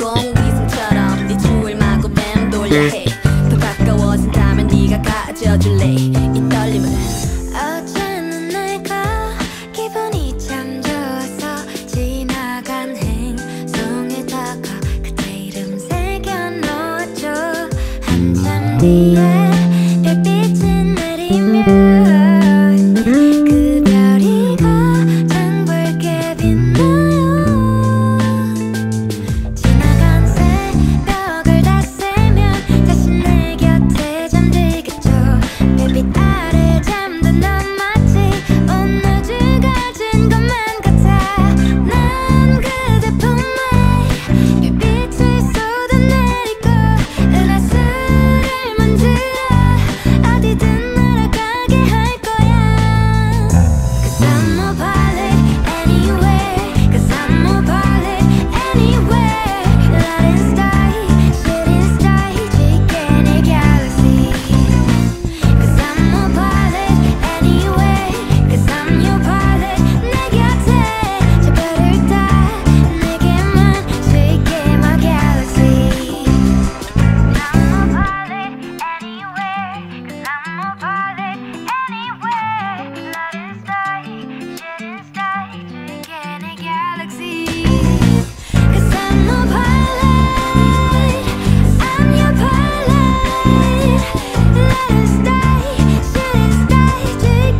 공기승처럼 네 춤을 마구 맴돌려 해더 가까워진다면 네가 가져줄래? 이 떨림을 어제는 내가 기분이 참 좋아서 지나간 행성에다가 그대 이름 새겨 넣어줘. 한참 뒤에 Let it stay, should stay?